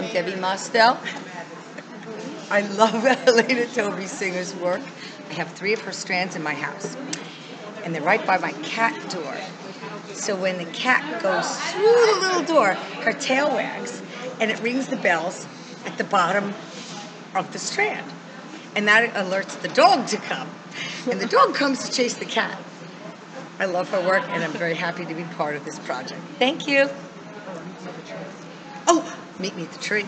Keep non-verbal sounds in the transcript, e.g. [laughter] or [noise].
I'm Debbie Mostel. I love [laughs] Elayna Toby Singer's work. I have three of her strands in my house, and they're right by my cat door. So when the cat goes through the little door, her tail wags, and it rings the bells at the bottom of the strand. And that alerts the dog to come. And the dog comes to chase the cat. I love her work, and I'm very happy to be part of this project. Thank you. Oh, meet me at the tree.